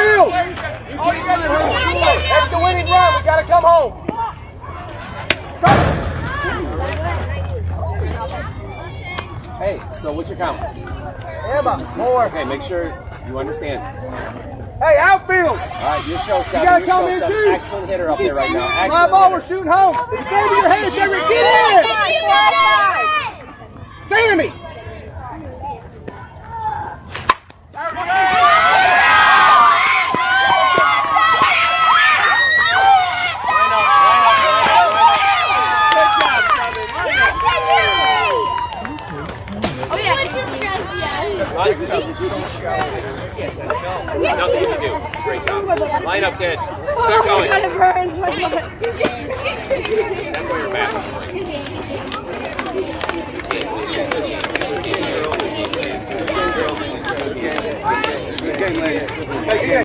outfield. That's the winning run. We got to come home. Hey, so what's your count? Emma, more. Okay, make sure you understand. Hey, outfield. All right, you're show seven. gotta You're come show in seven. too. Excellent hitter up there right now. My Excellent ball, we're shooting home. If it's over your head, Jeffrey, get in. You got it! Sammy. Line up, line up, line up, line up. Good job, Sheldon. Line up. Oh yeah. Line up. Nothing you can do. Great job. Line up, kid. Start going. it burns my butt. That's where your back is. Good game, ladies.